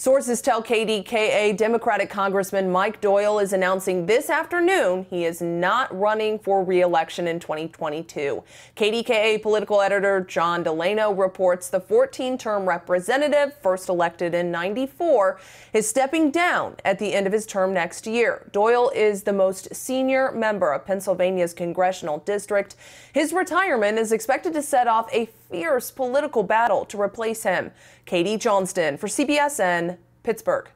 Sources tell KDKA Democratic Congressman Mike Doyle is announcing this afternoon he is not running for re-election in 2022. KDKA political editor Jon Delano reports the 14-term representative, first elected in 94, is stepping down at the end of his term next year. Doyle is the most senior member of Pennsylvania's congressional district. His retirement is expected to set off a fierce political battle to replace him. Katie Johnston for CBSN, Pittsburgh.